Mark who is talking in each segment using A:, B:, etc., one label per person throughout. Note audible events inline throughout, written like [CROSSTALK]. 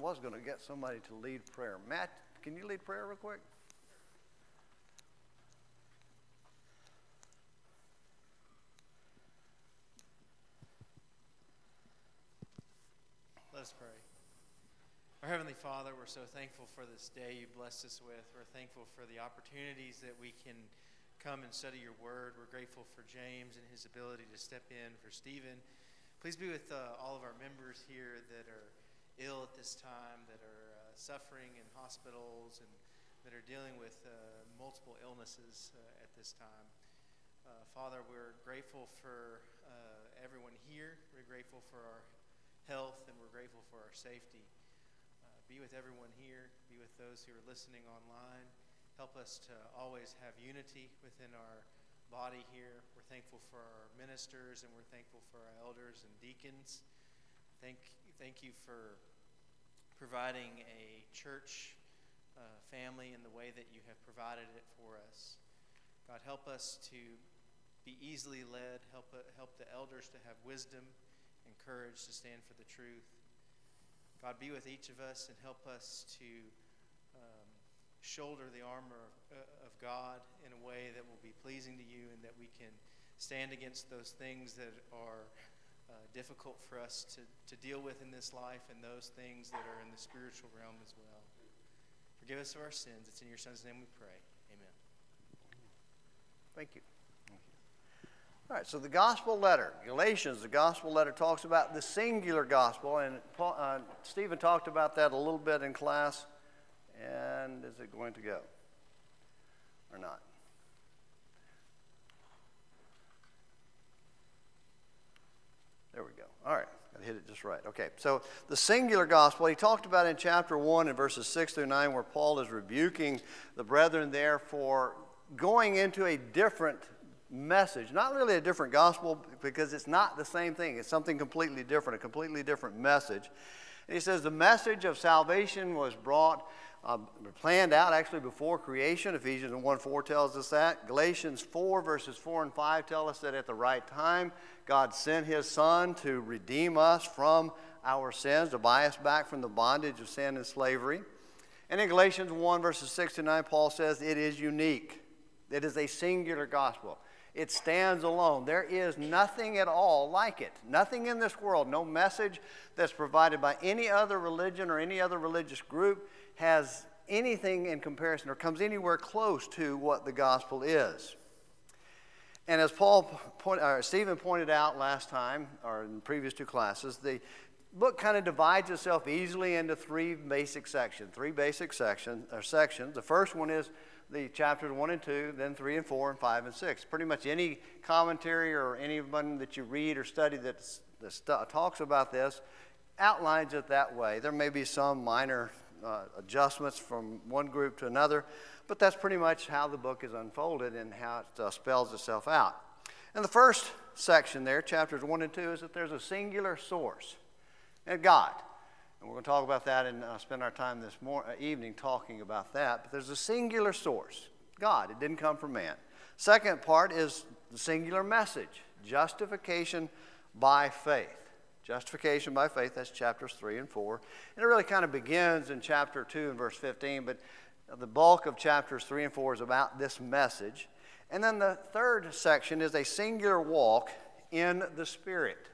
A: was going to get somebody to lead prayer. Matt, can you lead prayer real quick?
B: Let us pray. Our Heavenly Father, we're so thankful for this day you blessed us with. We're thankful for the opportunities that we can come and study your word. We're grateful for James and his ability to step in, for Stephen. Please be with uh, all of our members here that are ill at this time, that are uh, suffering in hospitals, and that are dealing with uh, multiple illnesses uh, at this time. Uh, Father, we're grateful for everyone here. We're grateful for our health, and we're grateful for our safety. Be with everyone here. Be with those who are listening online. Help us to always have unity within our body here. We're thankful for our ministers, and we're thankful for our elders and deacons. Thank, thank you for providing a church uh, family in the way that you have provided it for us. God, help us to be easily led. Help, uh, help the elders to have wisdom and courage to stand for the truth. God, be with each of us and help us to um, shoulder the armor of, uh, of God in a way that will be pleasing to you and that we can stand against those things that are uh, difficult for us to, to deal with in this life and those things that are in the spiritual realm as well. Forgive us of our sins. It's in your Son's name we pray. Amen.
A: Thank you. All right, so the gospel letter, Galatians, the gospel letter talks about the singular gospel, and Paul, uh, Stephen talked about that a little bit in class. And is it going to go or not? There we go. All right, I hit it just right. Okay, so the singular gospel, he talked about in chapter 1 in verses 6 through 9, where Paul is rebuking the brethren there for going into a different message. Not really a different gospel because it's not the same thing, it's something completely different, a completely different message. And he says the message of salvation was brought, uh, planned out actually before creation. Ephesians 1 4 tells us that. Galatians 4, verses 4 and 5 tell us that at the right time, God sent his Son to redeem us from our sins, to buy us back from the bondage of sin and slavery. And in Galatians 1, verses 6 to 9, Paul says it is unique. It is a singular gospel. It stands alone. There is nothing at all like it. Nothing in this world, no message that's provided by any other religion or any other religious group has anything in comparison or comes anywhere close to what the gospel is. And as Paul point, or Stephen pointed out last time, or in previous two classes, the book kind of divides itself easily into three basic sections. Three basic sections or sections. The first one is the chapters 1 and 2, then 3 and 4, and 5 and 6. Pretty much any commentary or anyone that you read or study that talks about this outlines it that way. There may be some minor uh, adjustments from one group to another, but that's pretty much how the book is unfolded and how it uh, spells itself out. And the first section there, chapters 1 and 2, is that there's a singular source, and God. And we're going to talk about that and uh, spend our time this uh, evening talking about that. But there's a singular source God. It didn't come from man. Second part is the singular message justification by faith. Justification by faith, that's chapters 3 and 4. And it really kind of begins in chapter 2 and verse 15, but the bulk of chapters 3 and 4 is about this message. And then the third section is a singular walk in the Spirit.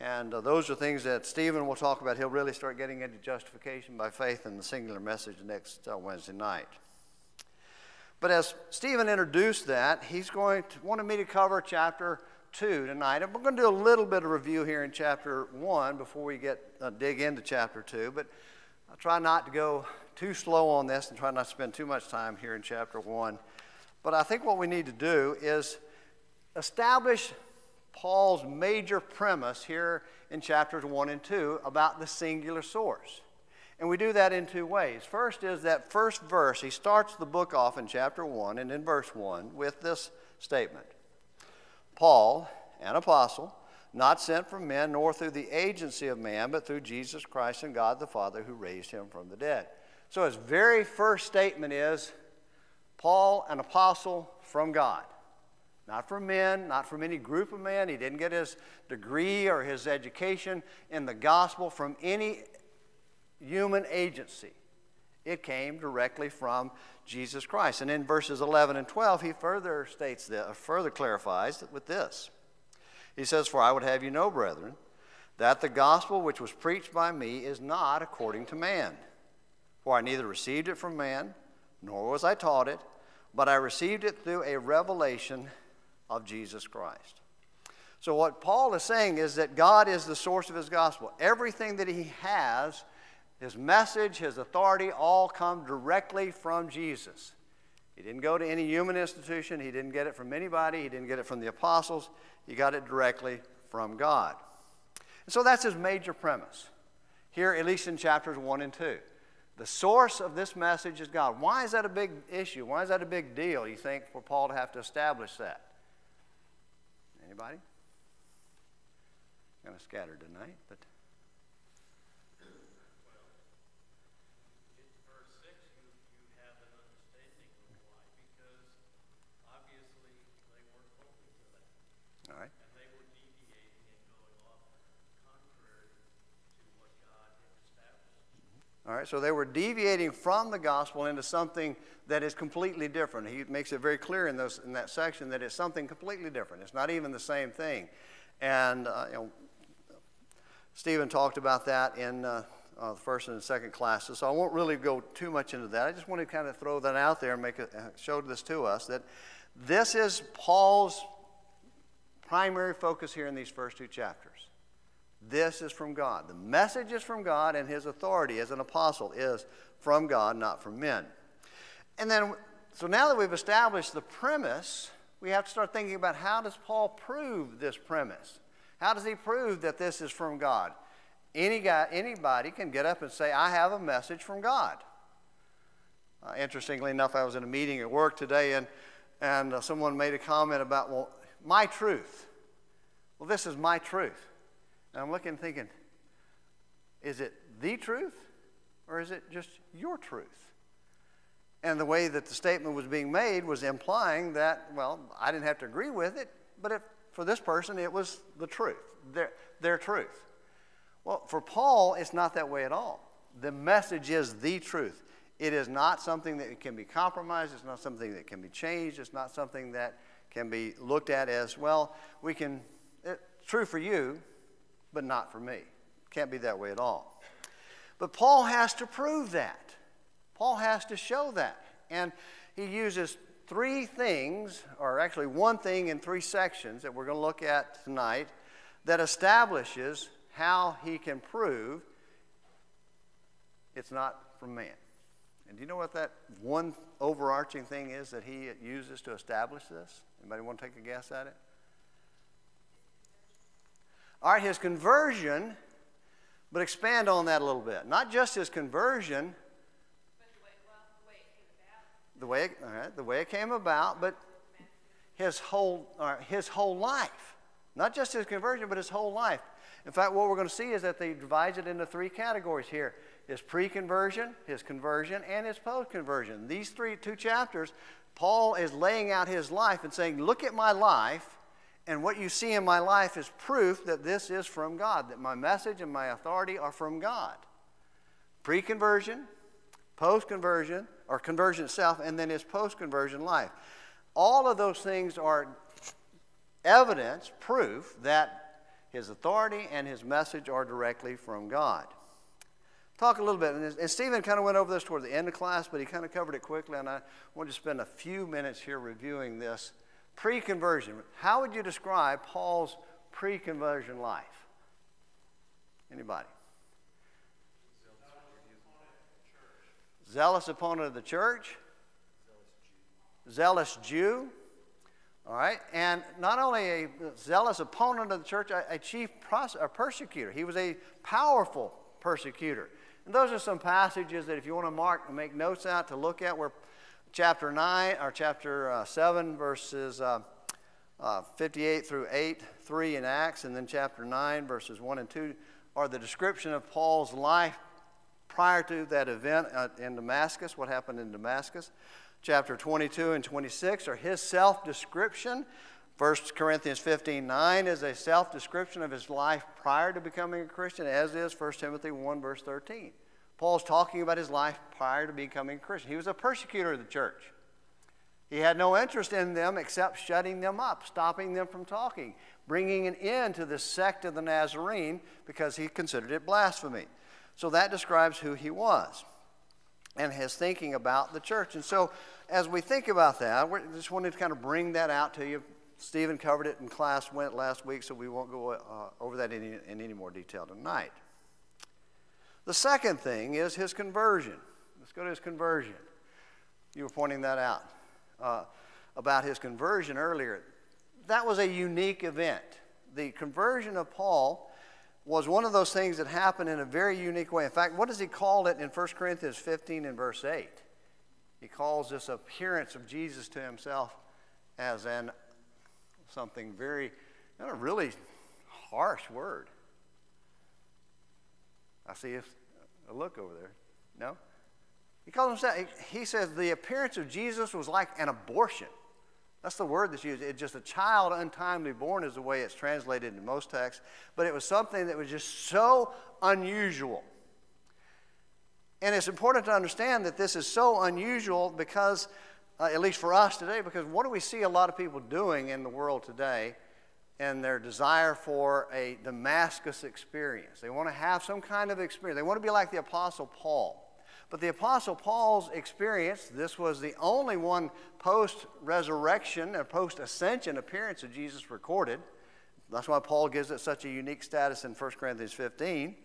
A: And uh, those are things that Stephen will talk about. He'll really start getting into justification by faith in the singular message next uh, Wednesday night. But as Stephen introduced that, he's going to wanted me to cover chapter 2 tonight. And we're going to do a little bit of review here in chapter 1 before we get uh, dig into chapter 2. But I'll try not to go too slow on this and try not to spend too much time here in chapter 1. But I think what we need to do is establish Paul's major premise here in chapters 1 and 2 about the singular source. And we do that in two ways. First is that first verse, he starts the book off in chapter 1 and in verse 1 with this statement Paul, an apostle, not sent from men nor through the agency of man, but through Jesus Christ and God the Father who raised him from the dead. So his very first statement is Paul, an apostle from God. Not from men, not from any group of men. He didn't get his degree or his education in the gospel from any human agency. It came directly from Jesus Christ. And in verses 11 and 12, he further states that, uh, further clarifies with this. He says, For I would have you know, brethren, that the gospel which was preached by me is not according to man. For I neither received it from man, nor was I taught it, but I received it through a revelation of Jesus Christ. So, what Paul is saying is that God is the source of his gospel. Everything that he has, his message, his authority, all come directly from Jesus. He didn't go to any human institution, he didn't get it from anybody, he didn't get it from the apostles, he got it directly from God. And so that's his major premise here, at least in chapters 1 and 2. The source of this message is God. Why is that a big issue? Why is that a big deal, you think, for Paul to have to establish that? Anybody? Kind of scattered tonight, but. All right, so they were deviating from the gospel into something that is completely different. He makes it very clear in, those, in that section that it's something completely different. It's not even the same thing. And uh, you know, Stephen talked about that in uh, uh, the first and the second classes, so I won't really go too much into that. I just want to kind of throw that out there and make it, uh, show this to us that this is Paul's primary focus here in these first two chapters. This is from God. The message is from God, and his authority as an apostle is from God, not from men. And then, so now that we've established the premise, we have to start thinking about how does Paul prove this premise? How does he prove that this is from God? Any guy, anybody can get up and say, I have a message from God. Uh, interestingly enough, I was in a meeting at work today, and, and uh, someone made a comment about, well, my truth. Well, this is my truth. And I'm looking thinking, is it the truth or is it just your truth? And the way that the statement was being made was implying that, well, I didn't have to agree with it, but if, for this person, it was the truth, their, their truth. Well, for Paul, it's not that way at all. The message is the truth. It is not something that can be compromised. It's not something that can be changed. It's not something that can be looked at as, well, we can, it's true for you, but not for me. Can't be that way at all. But Paul has to prove that. Paul has to show that. And he uses three things, or actually one thing in three sections that we're going to look at tonight, that establishes how he can prove it's not from man. And do you know what that one overarching thing is that he uses to establish this? Anybody want to take a guess at it? All right, his conversion, but expand on that a little bit. Not just his conversion, the way, it, all right, the way it came about, but his whole, right, his whole life. Not just his conversion, but his whole life. In fact, what we're going to see is that they divide it into three categories here his pre conversion, his conversion, and his post conversion. These three, two chapters, Paul is laying out his life and saying, Look at my life and what you see in my life is proof that this is from God, that my message and my authority are from God. Pre conversion, post conversion, or conversion itself, and then his post conversion life. All of those things are evidence, proof that his authority and his message are directly from God. Talk a little bit, and Stephen kind of went over this toward the end of class, but he kind of covered it quickly, and I want to spend a few minutes here reviewing this Pre conversion. How would you describe Paul's pre conversion life? Anybody? Zealous opponent of the church. Zealous Jew. All right. And not only a zealous opponent of the church, a, chief pros- a persecutor. He was a powerful persecutor. And those are some passages that if you want to mark and make notes out to look at where chapter 9, or chapter uh, 7, verses uh, uh, 58 through 8, 3 in Acts, and then chapter 9, verses 1 and 2 are the description of Paul's life prior to that event uh, in Damascus, what happened in Damascus. Chapter 22 and 26 are his self description. 1 Corinthians 15 9 is a self description of his life prior to becoming a Christian, as is 1 Timothy 1, verse 13. Paul's talking about his life prior to becoming a Christian. He was a persecutor of the church. He had no interest in them except shutting them up, stopping them from talking, bringing an end to the sect of the Nazarene because he considered it blasphemy. So that describes who he was and his thinking about the church. And so as we think about that, we just wanted to kind of bring that out to you. Stephen covered it in class went last week, so we won't go uh, over that in, in any more detail tonight. The second thing is his conversion. Let's go to his conversion. You were pointing that out uh, about his conversion earlier. That was a unique event. The conversion of Paul was one of those things that happened in a very unique way. In fact, what does he call it in 1 Corinthians 15 and verse 8? He calls this appearance of Jesus to himself as an something very, not a really harsh word. I see a look over there. No? He calls himself, he says the appearance of Jesus was like an abortion. That's the word that's used. It's just a child untimely born, is the way it's translated in most texts. But it was something that was just so unusual. And it's important to understand that this is so unusual because, uh, at least for us today, because what do we see a lot of people doing in the world today and their desire for a Damascus experience? They want to have some kind of experience. They want to be like the Apostle Paul. But the Apostle Paul's experience, this was the only one post resurrection and post ascension appearance of Jesus recorded. That's why Paul gives it such a unique status in 1 Corinthians 15.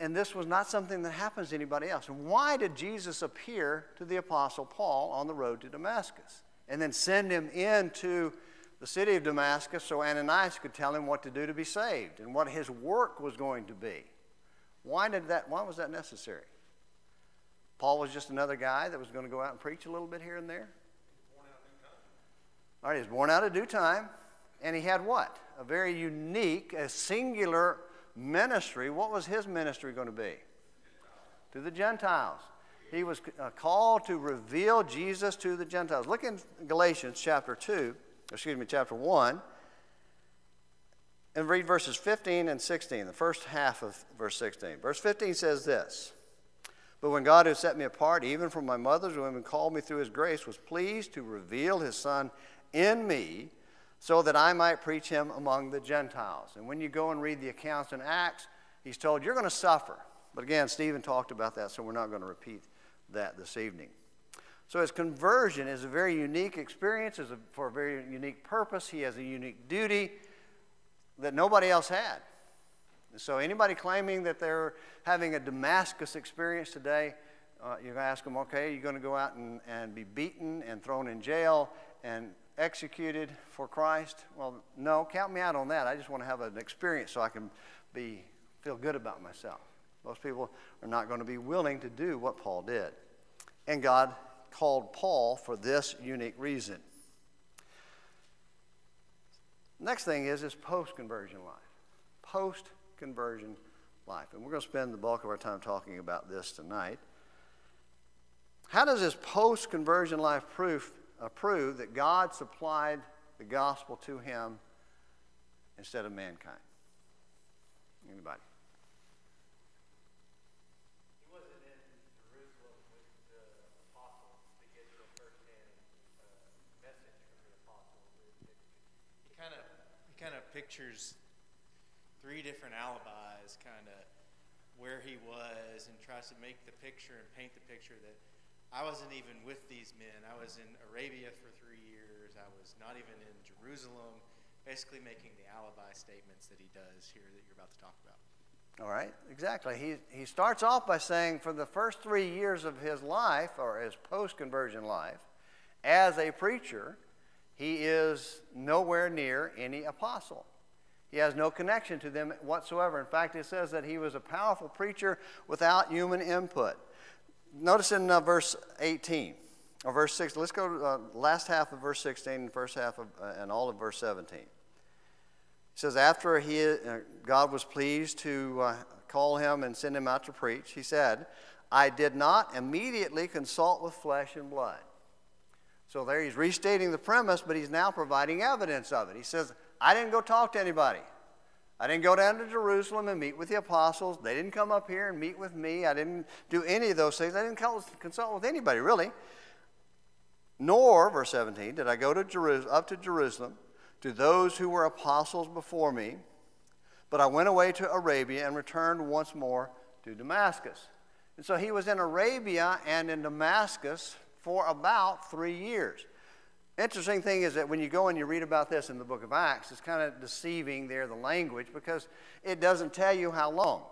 A: And this was not something that happens to anybody else. And why did Jesus appear to the Apostle Paul on the road to Damascus and then send him into the city of Damascus so Ananias could tell him what to do to be saved and what his work was going to be? Why, did that, why was that necessary? Paul was just another guy that was going to go out and preach a little bit here and there. All right, he was born out of due time, and he had what? A very unique, a singular ministry. What was his ministry going to be? To the Gentiles. He was uh, called to reveal Jesus to the Gentiles. Look in Galatians chapter 2, excuse me, chapter 1 and read verses 15 and 16, the first half of verse 16. Verse 15 says this But when God, who set me apart, even from my mother's womb, and called me through his grace, was pleased to reveal his Son in me, so that I might preach him among the Gentiles. And when you go and read the accounts in Acts, he's told, You're going to suffer. But again, Stephen talked about that, so we're not going to repeat that this evening. So his conversion is a very unique experience, is for a very unique purpose. He has a unique duty that nobody else had. So, anybody claiming that they're having a Damascus experience today, uh, you ask them, okay, you're going to go out and, and be beaten and thrown in jail and executed for Christ? Well, no, count me out on that. I just want to have an experience so I can be, feel good about myself. Most people are not going to be willing to do what Paul did. And God called Paul for this unique reason. Next thing is is post conversion life. Post conversion life. And we're going to spend the bulk of our time talking about this tonight. How does this post conversion life proof, uh, prove that God supplied the gospel to him instead of mankind? Anybody?
C: He wasn't in Jerusalem with the apostles to get the firsthand message from the apostles.
B: He kind of he kind of pictures three different alibis, kind of where he was, and tries to make the picture and paint the picture that I wasn't even with these men. I was in Arabia for three years. I was not even in Jerusalem. Basically, making the alibi statements that he does here that you're about to talk about.
A: All right, exactly. He, he starts off by saying for the first three years of his life, or his post conversion life, as a preacher, he is nowhere near any apostle. He has no connection to them whatsoever. In fact, it says that he was a powerful preacher without human input. Notice in uh, verse 18 or verse 6. Let's go to uh, last half of verse 16 and first half of, uh, and all of verse 17. It says, After he, uh, God was pleased to uh, call him and send him out to preach, he said, I did not immediately consult with flesh and blood so there he's restating the premise, but he's now providing evidence of it. He says, I didn't go talk to anybody. I didn't go down to Jerusalem and meet with the apostles. They didn't come up here and meet with me. I didn't do any of those things. I didn't consult with anybody, really. Nor, verse 17, did I go to Jerusalem, up to Jerusalem to those who were apostles before me, but I went away to Arabia and returned once more to Damascus. And so he was in Arabia and in Damascus for about three years. Interesting thing is that when you go and you read about this in the book of Acts, it's kind of deceiving there, the language, because it doesn't tell you how long.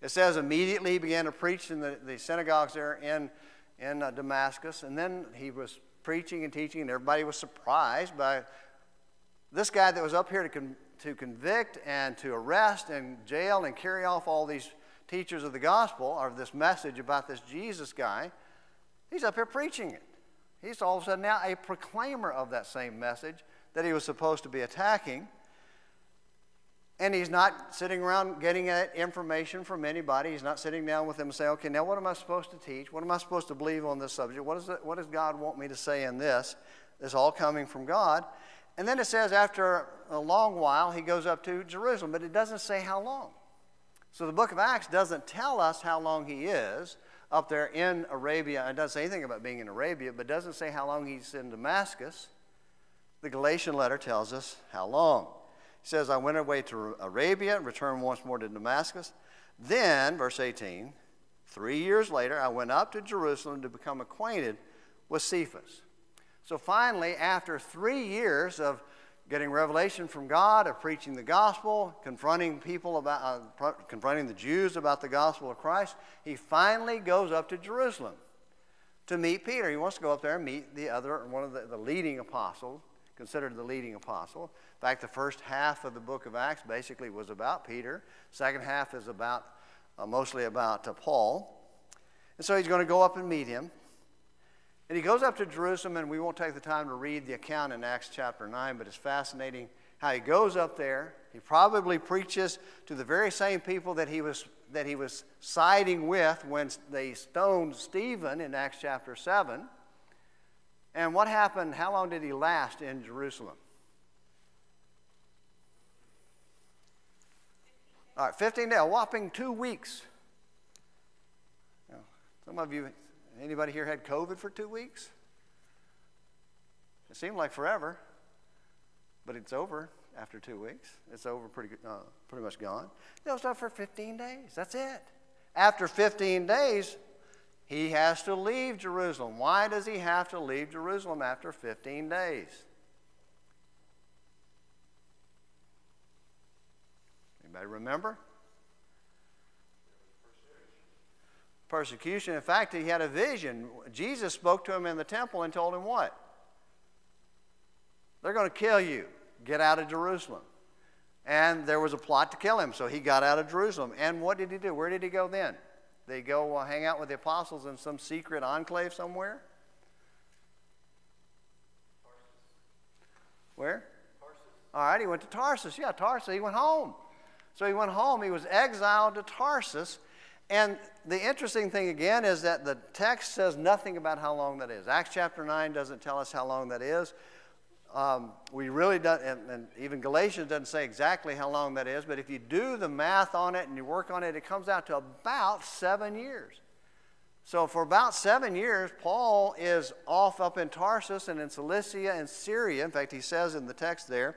A: It says immediately he began to preach in the, the synagogues there in, in uh, Damascus, and then he was preaching and teaching, and everybody was surprised by this guy that was up here to, con- to convict and to arrest and jail and carry off all these teachers of the gospel, or this message about this Jesus guy. He's up here preaching it. He's all of a sudden now a proclaimer of that same message that he was supposed to be attacking. And he's not sitting around getting that information from anybody. He's not sitting down with them and saying, okay, now what am I supposed to teach? What am I supposed to believe on this subject? What, is it, what does God want me to say in this? It's all coming from God. And then it says after a long while, he goes up to Jerusalem, but it doesn't say how long. So the book of Acts doesn't tell us how long he is up there in Arabia. It doesn't say anything about being in Arabia, but doesn't say how long he's in Damascus. The Galatian letter tells us how long. He says, I went away to Arabia, and returned once more to Damascus. Then, verse 18, three years later, I went up to Jerusalem to become acquainted with Cephas. So finally, after three years of getting revelation from God, of preaching the gospel, confronting people about, uh, confronting the Jews about the gospel of Christ, he finally goes up to Jerusalem to meet Peter. He wants to go up there and meet the other, one of the, the leading apostles, considered the leading apostle. In fact, the first half of the book of Acts basically was about Peter. Second half is about, uh, mostly about uh, Paul. And so he's going to go up and meet him. And he goes up to Jerusalem, and we won't take the time to read the account in Acts chapter 9, but it's fascinating how he goes up there. He probably preaches to the very same people that he was, that he was siding with when they stoned Stephen in Acts chapter 7. And what happened? How long did he last in Jerusalem? All right, 15 days, a whopping two weeks. some of you Anybody here had COVID for two weeks? It seemed like forever, but it's over after two weeks. It's over pretty, uh, pretty much gone. It was up for 15 days. That's it. After 15 days, he has to leave Jerusalem. Why does he have to leave Jerusalem after 15 days? Anybody remember? Persecution. In fact, he had a vision. Jesus spoke to him in the temple and told him what? They're going to kill you. Get out of Jerusalem. And there was a plot to kill him, so he got out of Jerusalem. And what did he do? Where did he go then? They go uh, hang out with the apostles in some secret enclave somewhere? Tarsus. Where? Tarsus. All right, he went to Tarsus. Yeah, Tarsus. He went home. So he went home. He was exiled to Tarsus. And the interesting thing again is that the text says nothing about how long that is. Acts chapter 9 doesn't tell us how long that is. Um, we really don't, and, and, even Galatians doesn't say exactly how long that is, but if you do the math on it and you work on it, it comes out to about seven years. So, for about seven years, Paul is off up in Tarsus and in Cilicia and Syria. In fact, he says in the text there,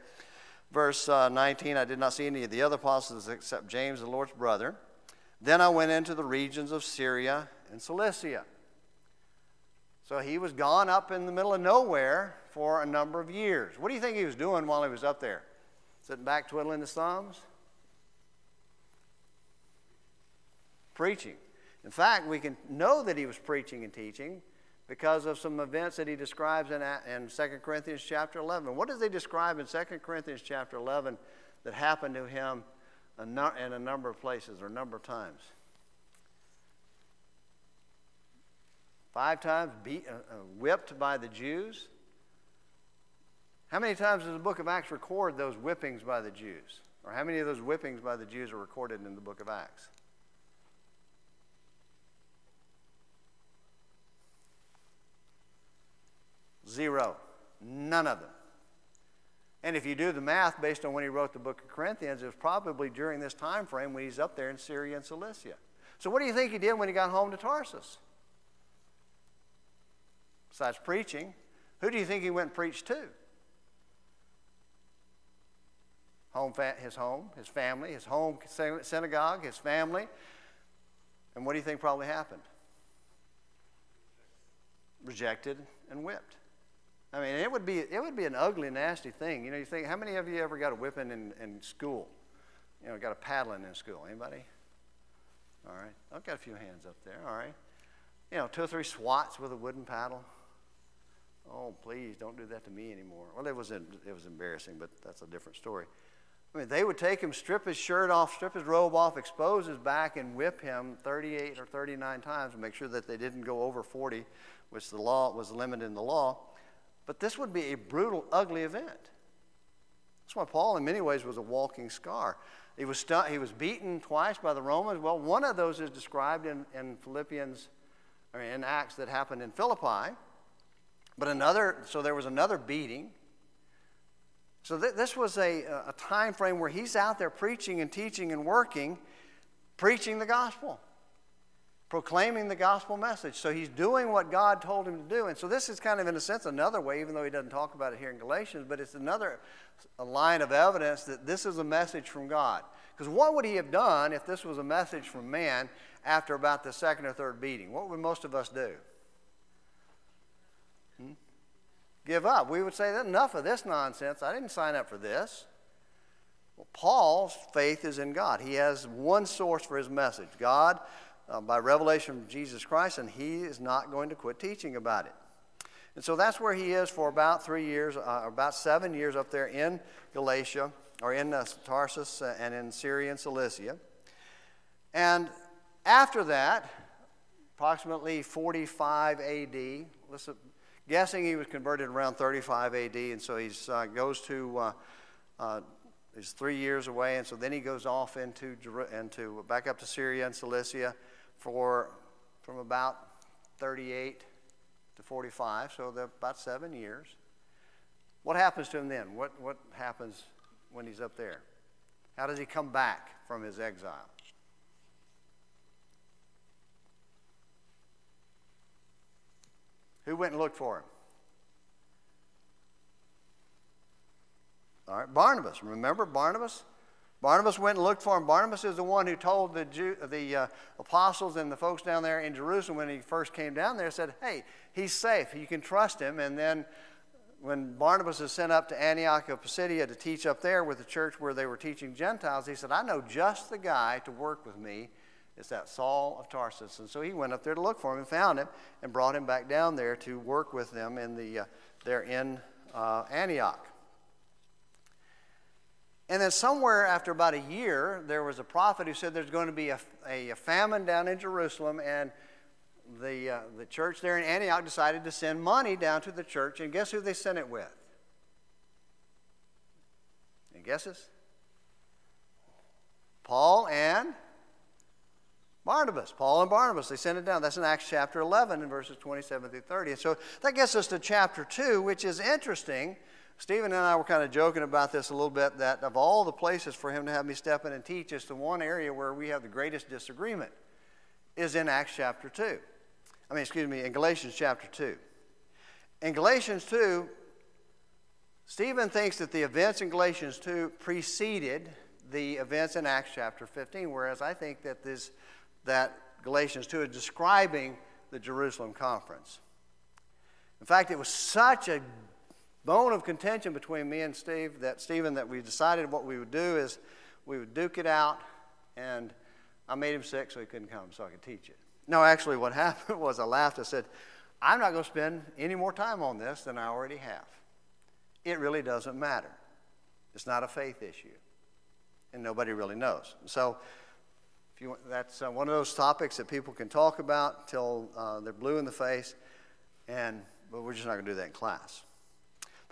A: verse uh, 19, I did not see any of the other apostles except James, the Lord's brother. Then I went into the regions of Syria and Cilicia. So he was gone up in the middle of nowhere for a number of years. What do you think he was doing while he was up there? Sitting back twiddling his thumbs? Preaching. In fact, we can know that he was preaching and teaching because of some events that he describes in, in 2 Corinthians chapter 11. What does he describe in 2 Corinthians chapter 11 that happened to him in a number of places or a number of times. Five times beat, uh, uh, whipped by the Jews. How many times does the book of Acts record those whippings by the Jews? Or how many of those whippings by the Jews are recorded in the book of Acts? Zero. None of them. And if you do the math based on when he wrote the book of Corinthians, it was probably during this time frame when he's up there in Syria and Cilicia. So, what do you think he did when he got home to Tarsus? Besides preaching, who do you think he went and preached to? Home, his home, his family, his home synagogue, his family. And what do you think probably happened? Rejected and whipped. I mean, it would be, it would be an ugly, nasty thing. You know, you think, how many of you ever got a whipping in, in school? You know, got a paddling in school? Anybody? All right. I've got a few hands up there. All right. You know, two or three swats with a wooden paddle. Oh, please don't do that to me anymore. Well, it was, it was embarrassing, but that's a different story. I mean, they would take him, strip his shirt off, strip his robe off, expose his back, and whip him 38 or 39 times to make sure that they didn't go over 40, which the law was limited in the law. But this would be a brutal, ugly event. That's why Paul, in many ways, was a walking scar. He was, he was beaten twice by the Romans. Well, one of those is described in, in Philippians, or in Acts that happened in Philippi. But another, so there was another beating. So th- this was a, a time frame where he's out there preaching and teaching and working, preaching the gospel, proclaiming the gospel message. So he's doing what God told him to do. And so this is kind of, in a sense, another way, even though he doesn't talk about it here in Galatians, but it's another a line of evidence that this is a message from God. Because what would he have done if this was a message from man after about the second or third beating? What would most of us do? Hmm? Give up. We would say, that enough of this nonsense. I didn't sign up for this. Well, Paul's faith is in God. He has one source for his message God, uh, by revelation of Jesus Christ, and he is not going to quit teaching about it. And so that's where he is for about three years, uh, about seven years up there in Galatia, or in uh, Tarsus uh, and in Syria and Cilicia. And after that, approximately 45 AD, listen, guessing he was converted around 35 AD, and so he uh, goes to, uh, uh, he's three years away, and so then he goes off into, into back up to Syria and Cilicia for from about 38 to 45, so they're about seven years. What happens to him then? What, what happens when he's up there? How does he come back from his exile? Who went and looked for him? All right, Barnabas. Remember Barnabas? Barnabas went and looked for him. Barnabas is the one who told the, Jew, the uh, apostles and the folks down there in Jerusalem when he first came down there, said, Hey, he's safe. You can trust him. And then when Barnabas is sent up to Antioch of Pisidia to teach up there with the church where they were teaching Gentiles, he said, I know just the guy to work with me. It's that Saul of Tarsus. And so he went up there to look for him and found him and brought him back down there to work with them in the, uh, there in uh, Antioch. And then, somewhere after about a year, there was a prophet who said there's going to be a, a, famine down in Jerusalem, and the, uh, the church there in Antioch decided to send money down to the church. And guess who they sent it with? Any guesses? Paul and Barnabas. Paul and Barnabas, they sent it down. That's in Acts chapter 11 in verses 27 through 30. And so that gets us to chapter 2, which is interesting Stephen and I were kind of joking about this a little bit that of all the places for him to have me step in and teach, it's the one area where we have the greatest disagreement is in Acts chapter 2. I mean, excuse me, in Galatians chapter 2. In Galatians 2, Stephen thinks that the events in Galatians 2 preceded the events in Acts chapter 15, whereas I think that, this, that Galatians 2 is describing the Jerusalem conference. In fact, it was such a bone of contention between me and Steve, that Stephen, that we decided what we would do is we would duke it out, and I made him sick so he couldn't come so I could teach it. No, actually, what [LAUGHS] happened was I laughed. I said, I'm not going to spend any more time on this than I already have. It really doesn't matter. It's not a faith issue, and nobody really knows. So, if you, that's uh, one of those topics that people can talk about till uh, they're blue in the face, and but we're just not going to do that in class.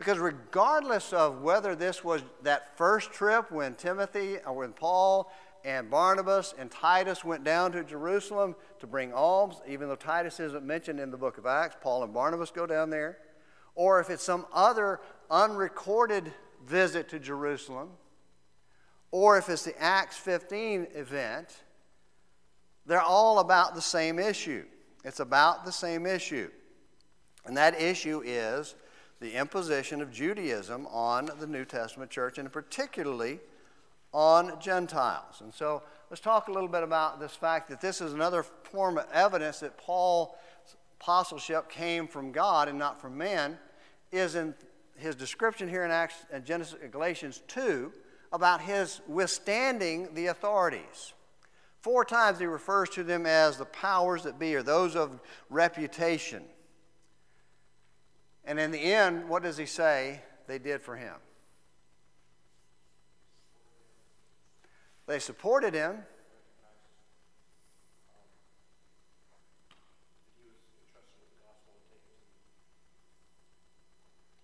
A: Because regardless of whether this was that first trip when Timothy or when Paul and Barnabas and Titus went down to Jerusalem to bring alms, even though Titus isn't mentioned in the book of Acts, Paul and Barnabas go down there, or if it's some other unrecorded visit to Jerusalem, or if it's the Acts 15 event, they're all about the same issue. It's about the same issue. And that issue is the imposition of Judaism on the New Testament church, and particularly on Gentiles. And so let's talk a little bit about this fact that this is another form of evidence that Paul's apostleship came from God and not from man, is in his description here in Acts and Genesis Galatians 2 about his withstanding the authorities. Four times he refers to them as the powers that be, or those of reputation. And in the end, what does he say they did for him? They supported him.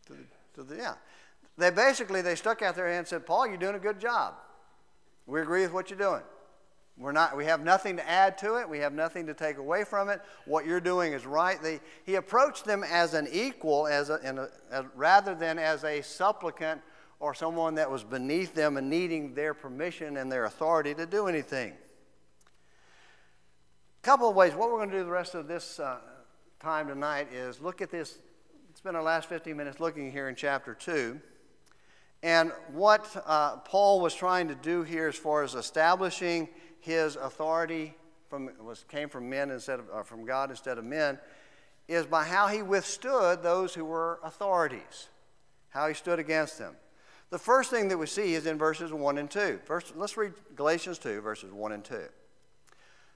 A: To the, to the, yeah. They basically they stuck out their hand and said, Paul, you're doing a good job. We agree with what you're doing. We're not, we have nothing to add to it. We have nothing to take away from it. What you're doing is right. He approached them as an equal, as, a, a, as rather than as a supplicant or someone that was beneath them and needing their permission and their authority to do anything. A couple of ways. What we're going to do the rest of this uh, time tonight is look at this. Spend our last 15 minutes looking here in chapter 2. And what uh, Paul was trying to do here as far as establishing his authority from, was, came from men instead of, uh, from God instead of men is by how he withstood those who were authorities, how he stood against them. The first thing that we see is in verses 1 and 2. First, let's read Galatians 2, verses 1 and 2. It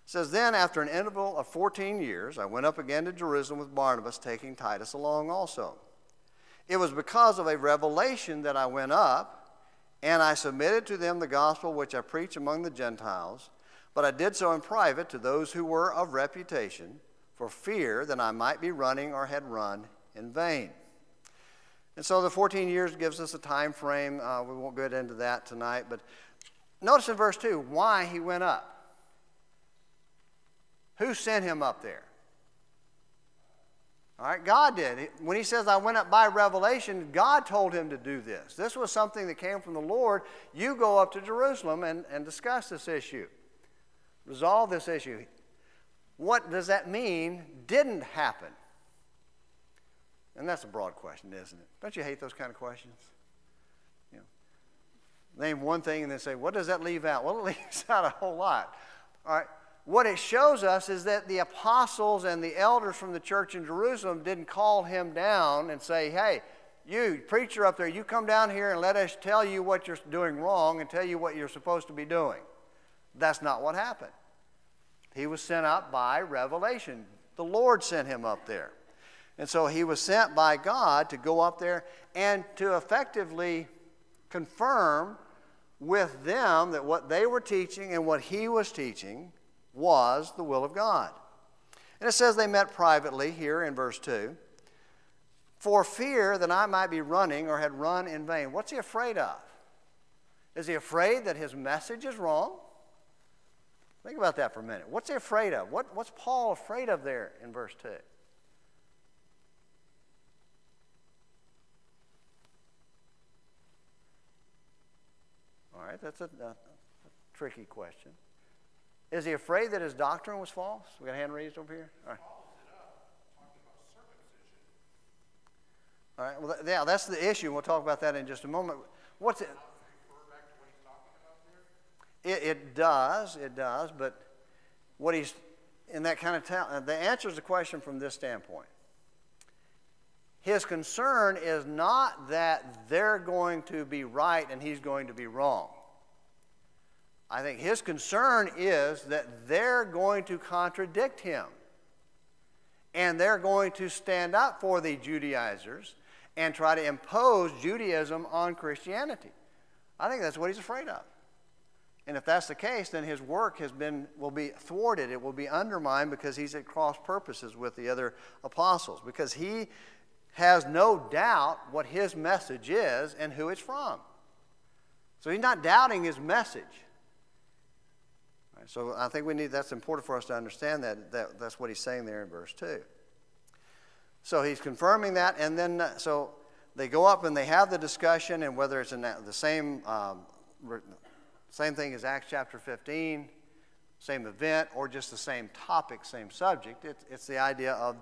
A: says, Then, after an interval of 14 years, I went up again to Jerusalem with Barnabas, taking Titus along also. It was because of a revelation that I went up, and I submitted to them the gospel which I preach among the Gentiles, but I did so in private to those who were of reputation, for fear that I might be running or had run in vain. And so the 14 years gives us a time frame. Uh, we won't get into that tonight, but notice in verse 2 why he went up. Who sent him up there? All right, God did. When he says, I went up by revelation, God told him to do this. This was something that came from the Lord. You go up to Jerusalem and, and discuss this issue, resolve this issue. What does that mean didn't happen? And that's a broad question, isn't it? Don't you hate those kind of questions? You know, name one thing and then say, what does that leave out? Well, it [LAUGHS] leaves out a whole lot. All right. What it shows us is that the apostles and the elders from the church in Jerusalem didn't call him down and say, hey, you, preacher up there, you come down here and let us tell you what you're doing wrong and tell you what you're supposed to be doing. That's not what happened. He was sent up by revelation. The Lord sent him up there. And so he was sent by God to go up there and to effectively confirm with them that what they were teaching and what he was teaching was the will of God. And it says they met privately here in verse 2 for fear that I might be running or had run in vain. What's he afraid of? Is he afraid that his message is wrong? Think about that for a minute. What's he afraid of? What, what's Paul afraid of there in verse 2? All right, that's a, a, a tricky question. Is he afraid that his doctrine was false? We got a hand raised over here? All right. All right, well, yeah, that's the issue. We'll talk about that in just a moment. What's it? It, it does, it does, but what he's in that kind of town, the answer is the question from this standpoint. His concern is not that they're going to be right and he's going to be wrong. I think his concern is that they're going to contradict him. And they're going to stand up for the Judaizers and try to impose Judaism on Christianity. I think that's what he's afraid of. And if that's the case, then his work has been, will be thwarted. It will be undermined because he's at cross purposes with the other apostles. Because he has no doubt what his message is and who it's from. So he's not doubting his message. Right, so I think we need, that's important for us to understand that, that that's what he's saying there in verse 2. So he's confirming that, and then, uh, so they go up and they have the discussion, and whether it's in that, the same, um, same thing as Acts chapter 15, same event, or just the same topic, same subject, it, it's the idea of,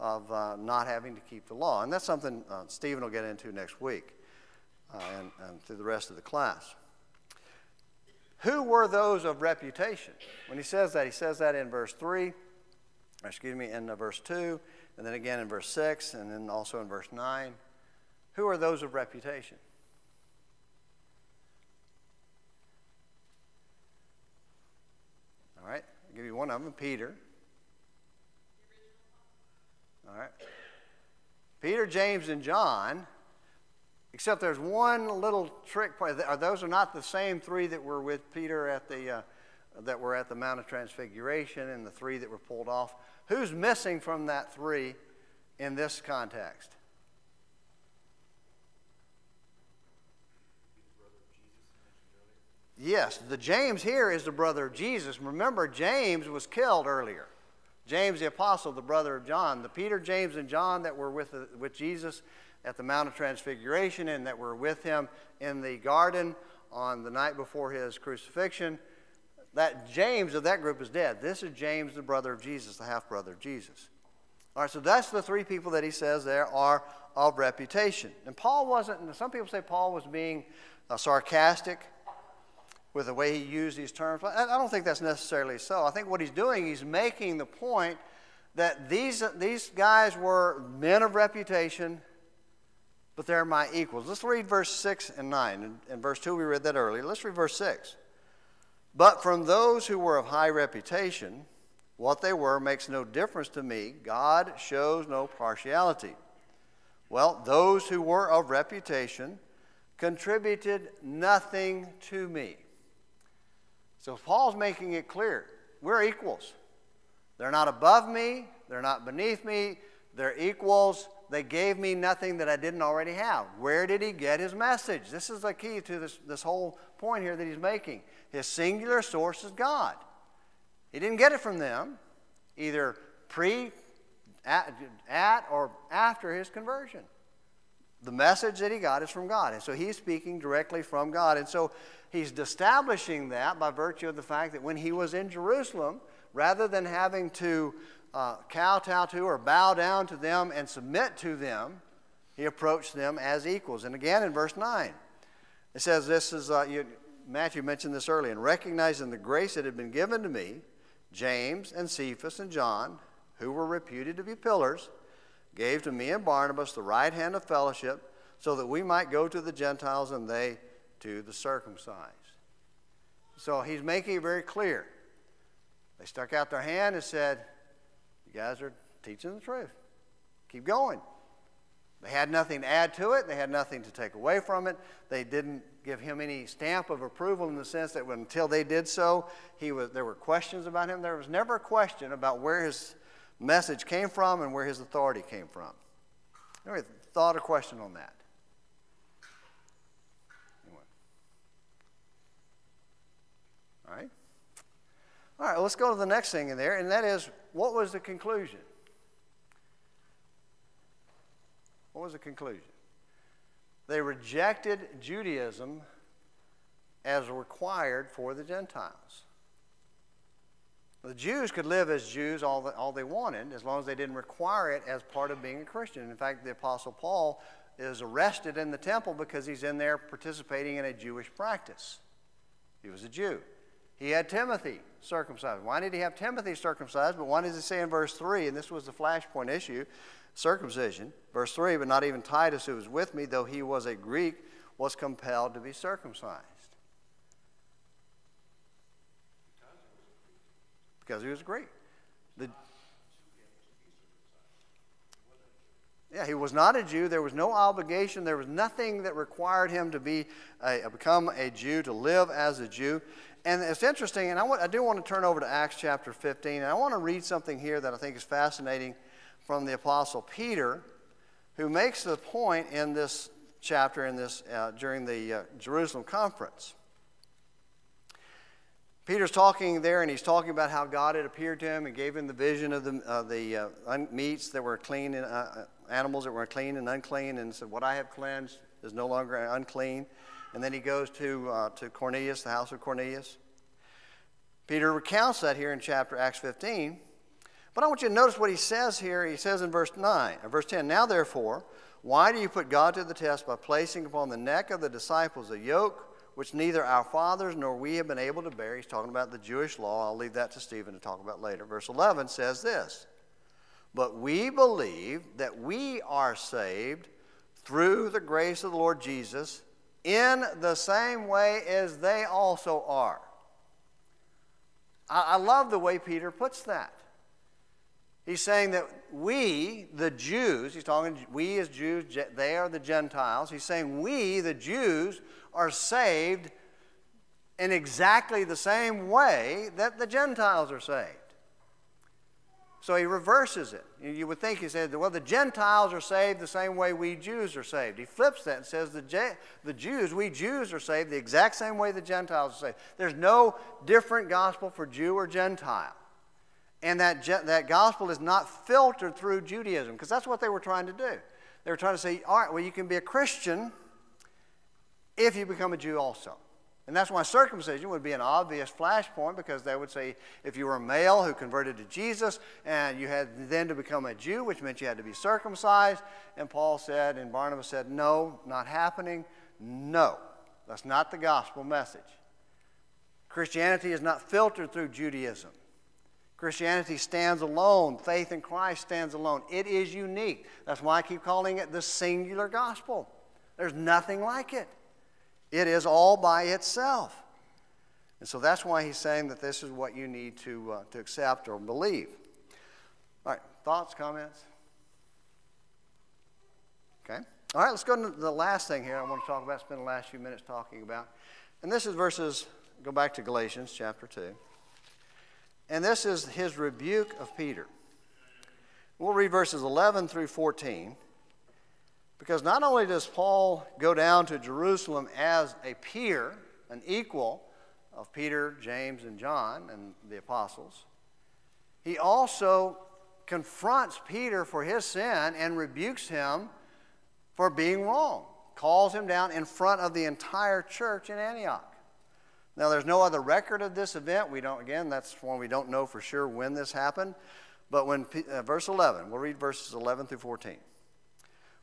A: of uh, not having to keep the law. And that's something uh, Stephen will get into next week uh, and, and through the rest of the class. Who were those of reputation? When he says that, he says that in verse 3, excuse me, in uh, verse 2, and then again in verse 6, and then also in verse 9. Who are those of reputation? All right, I'll give you one of them Peter. All right. Peter, James, and John, except there's one little trick. Are those are not the same three that were with Peter at the, uh, that were at the Mount of Transfiguration and the three that were pulled off. Who's missing from that three in this context? Yes, the James here is the brother of Jesus. Remember, James was killed earlier. James the apostle, the brother of John. The Peter, James, and John that were with, the, with Jesus at the Mount of Transfiguration and that were with him in the garden on the night before his crucifixion, that James of that group is dead. This is James, the brother of Jesus, the half brother of Jesus. All right, so that's the three people that he says there are of reputation. And Paul wasn't, some people say Paul was being uh, sarcastic with the way he used these terms. I don't think that's necessarily so. I think what he's doing, he's making the point that these, these guys were men of reputation, but they're my equals. Let's read verse 6 and 9. In, in verse 2, we read that earlier. Let's read verse 6. But from those who were of high reputation, what they were makes no difference to me. God shows no partiality. Well, those who were of reputation contributed nothing to me. So Paul's making it clear we're equals. They're not above me, they're not beneath me, they're equals. They gave me nothing that I didn't already have. Where did he get his message? This is the key to this, this whole point here that he's making. His singular source is God. He didn't get it from them, either pre, at, at or after his conversion. The message that he got is from God. And so he's speaking directly from God. And so he's establishing that by virtue of the fact that when he was in Jerusalem, rather than having to uh, kowtow to or bow down to them and submit to them, he approached them as equals. And again in verse 9, it says, This is, uh, you, Matthew mentioned this earlier, and recognizing the grace that had been given to me, James and Cephas and John, who were reputed to be pillars, gave to me and Barnabas the right hand of fellowship so that we might go to the Gentiles and they to the circumcised. So he's making it very clear. They stuck out their hand and said, Guys are teaching the truth. Keep going. They had nothing to add to it, they had nothing to take away from it. They didn't give him any stamp of approval in the sense that until they did so, he was, there were questions about him. There was never a question about where his message came from and where his authority came from. Anyway, thought or question on that? Anyway. All right. All right, let's go to the next thing in there, and that is what was the conclusion? What was the conclusion? They rejected Judaism as required for the Gentiles. The Jews could live as Jews all, the, all they wanted as long as they didn't require it as part of being a Christian. In fact, the Apostle Paul is arrested in the temple because he's in there participating in a Jewish practice. He was a Jew. He had Timothy circumcised. Why did he have Timothy circumcised? But why does he say in verse 3, and this was the flashpoint issue, circumcision, verse 3, but not even Titus, who was with me, though he was a Greek, was compelled to be circumcised. because he was a Greek. The, yeah, he was not a Jew. There was no obligation. There was nothing that required him to be a, become a Jew, to live as a Jew. And it's interesting, and I, want, I do want to turn over to Acts chapter 15, and I want to read something here that I think is fascinating from the Apostle Peter, who makes the point in this chapter in this, uh, during the uh, Jerusalem conference. Peter's talking there, and he's talking about how God had appeared to him and gave him the vision of the, uh, the meats that were clean and uh, uh, animals that were clean and unclean and said, What I have cleansed is no longer unclean. And then he goes to, uh, to Cornelius, the house of Cornelius. Peter recounts that here in chapter Acts 15. But I want you to notice what he says here. He says in verse 9, or verse 10, Now therefore, why do you put God to the test by placing upon the neck of the disciples a yoke which neither our fathers nor we have been able to bear? He's talking about the Jewish law. I'll leave that to Stephen to talk about later. Verse 11 says this But we believe that we are saved through the grace of the Lord Jesus in the same way as they also are. I, love the way Peter puts that. He's saying that we, the Jews, he's talking, we as Jews, they are the Gentiles. He's saying we, the Jews, are saved in exactly the same way that the Gentiles are saved. So he reverses it. You would think he said, well, the Gentiles are saved the same way we Jews are saved. He flips that and says, the, the Jews, we Jews are saved the exact same way the Gentiles are saved. There's no different gospel for Jew or Gentile. And that, that gospel is not filtered through Judaism, because that's what they were trying to do. They were trying to say, all right, well, you can be a Christian if you become a Jew also. And that's why circumcision would be an obvious flashpoint because they would say if you were a male who converted to Jesus and you had then to become a Jew, which meant you had to be circumcised. And Paul said, and Barnabas said, no, not happening. No, that's not the gospel message. Christianity is not filtered through Judaism. Christianity stands alone. Faith in Christ stands alone. It is unique. That's why I keep calling it the singular gospel. There's nothing like it. It is all by itself. And so that's why he's saying that this is what you need to, uh, to accept or believe. All right, thoughts, comments? Okay. All right, let's go to the last thing here I want to talk about, spend the last few minutes talking about. And this is verses, go back to Galatians chapter 2. And this is his rebuke of Peter. We'll read verses 11 through 14. Because not only does Paul go down to Jerusalem as a peer, an equal of Peter, James, and John, and the apostles, he also confronts Peter for his sin and rebukes him for being wrong, calls him down in front of the entire church in Antioch. Now, there's no other record of this event. We don't, again, that's one we don't know for sure when this happened. But when, uh, verse 11, we'll read verses 11 through 14.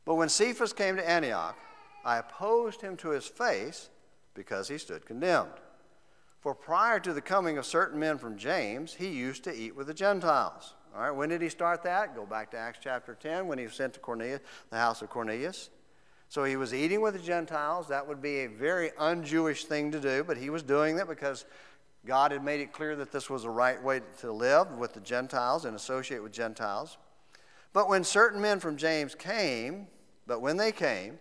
A: But when Cephas came to Antioch, I opposed him to his face because he stood condemned. For prior to the coming of certain men from James, he used to eat with the Gentiles. All right, when did he start that? Go back to Acts chapter 10 when he was sent to Cornelius, the house of Cornelius. So he was eating with the Gentiles. That would be a very un Jewish thing to do, but he was doing that because God had made it clear that this was the right way to live with the Gentiles and associate with Gentiles. But when certain men from James came, but when they came,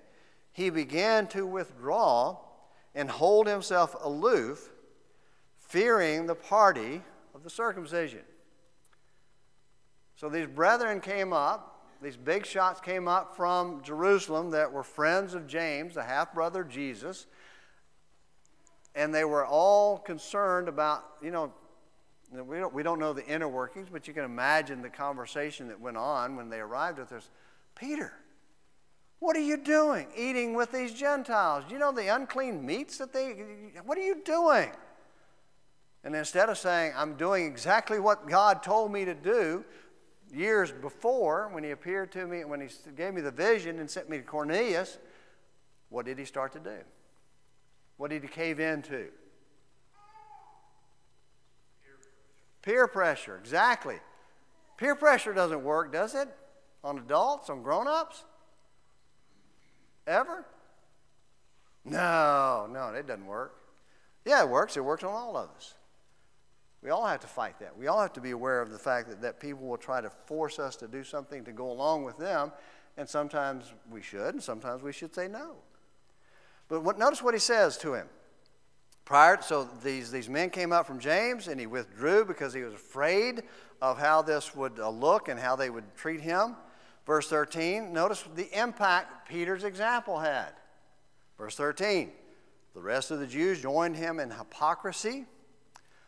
A: he began to withdraw and hold himself aloof, fearing the party of the circumcision. So these brethren came up, these big shots came up from Jerusalem that were friends of James, the half brother Jesus, and they were all concerned about, you know, we don't, we don't know the inner workings, but you can imagine the conversation that went on when they arrived at this. Peter, what are you doing eating with these Gentiles? You know the unclean meats that they, what are you doing? And instead of saying, I'm doing exactly what God told me to do years before when he appeared to me, and when he gave me the vision and sent me to Cornelius, what did he start to do? What did he cave into? Peer pressure, exactly. Peer pressure doesn't work, does it? On adults, on grown ups? Ever? No, no, it doesn't work. Yeah, it works. It works on all of us. We all have to fight that. We all have to be aware of the fact that, that people will try to force us to do something to go along with them, and sometimes we should, and sometimes we should say no. But what, notice what he says to him. Prior, so these, these men came up from James, and he withdrew because he was afraid of how this would uh, look and how they would treat him. Verse 13, notice the impact Peter's example had. Verse 13, the rest of the Jews joined him in hypocrisy.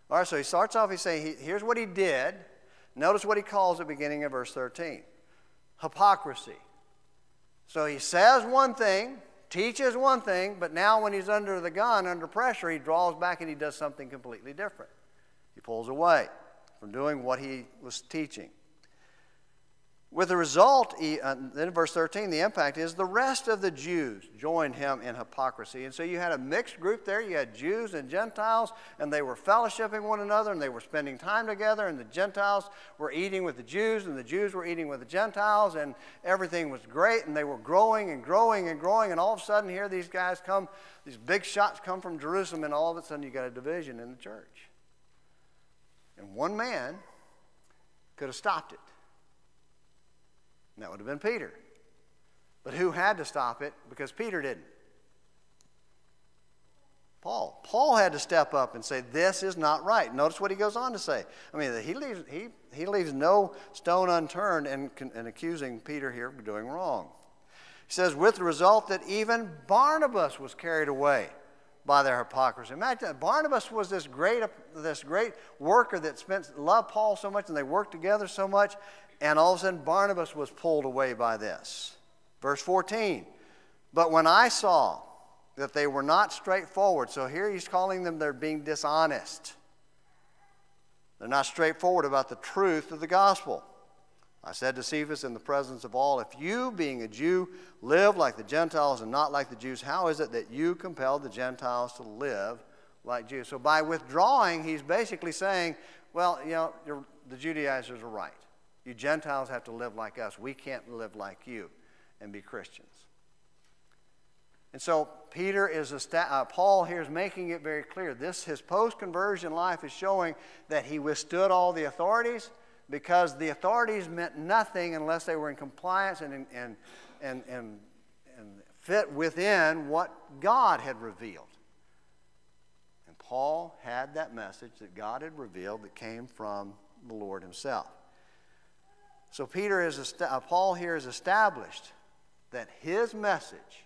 A: All right, so he starts off, he's saying, here's what he did. Notice what he calls the beginning of verse 13 hypocrisy. So he says one thing, teaches one thing, but now when he's under the gun, under pressure, he draws back and he does something completely different. He pulls away from doing what he was teaching. With the result, uh, then in verse 13, the impact is the rest of the Jews joined him in hypocrisy. And so you had a mixed group there. You had Jews and Gentiles, and they were fellowshipping one another, and they were spending time together, and the Gentiles were eating with the Jews, and the Jews were eating with the Gentiles, and everything was great, and they were growing and growing and growing. And all of a sudden, here these guys come, these big shots come from Jerusalem, and all of a sudden, you got a division in the church. And one man could have stopped it. And that would have been Peter. But who had to stop it? Because Peter didn't. Paul. Paul had to step up and say, This is not right. Notice what he goes on to say. I mean, he leaves, he, he leaves no stone unturned in, in accusing Peter here of doing wrong. He says, With the result that even Barnabas was carried away by their hypocrisy. Imagine that. Barnabas was this great, this great worker that spent loved Paul so much and they worked together so much, and all of a sudden, Barnabas was pulled away by this. Verse 14. But when I saw that they were not straightforward, so here he's calling them they're being dishonest. They're not straightforward about the truth of the gospel. I said to Cephas in the presence of all, If you, being a Jew, live like the Gentiles and not like the Jews, how is it that you compel the Gentiles to live like Jews? So by withdrawing, he's basically saying, Well, you know, the Judaizers are right. You Gentiles have to live like us. We can't live like you and be Christians. And so Peter is a uh, Paul here is making it very clear. This his post-conversion life is showing that he withstood all the authorities because the authorities meant nothing unless they were in compliance and, and, and, and, and fit within what God had revealed. And Paul had that message that God had revealed that came from the Lord himself. So Peter is uh, Paul here is established that his message,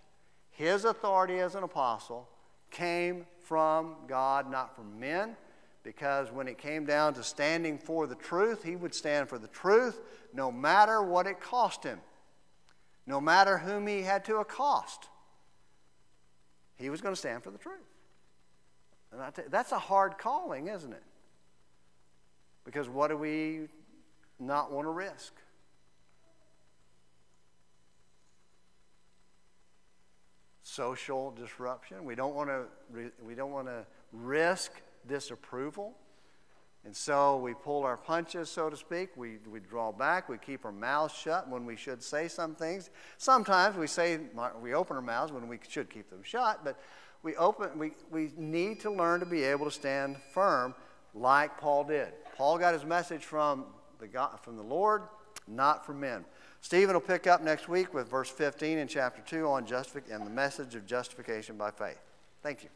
A: his authority as an apostle, came from God, not from men, because when it came down to standing for the truth, he would stand for the truth no matter what it cost him, no matter whom he had to accost. He was going to stand for the truth. And that's a hard calling, isn't it? Because what do we not want to risk. Social disruption. We don't want to, we don't want to risk disapproval. And so we pull our punches, so to speak. We, we draw back. We keep our mouths shut when we should say some things. Sometimes we say we open our mouths when we should keep them shut. But we open. We, we need to learn to be able to stand firm, like Paul did. Paul got his message from the God, from the Lord, not from men. Stephen will pick up next week with verse 15 in chapter 2 on justific- and the message of justification by faith. Thank you.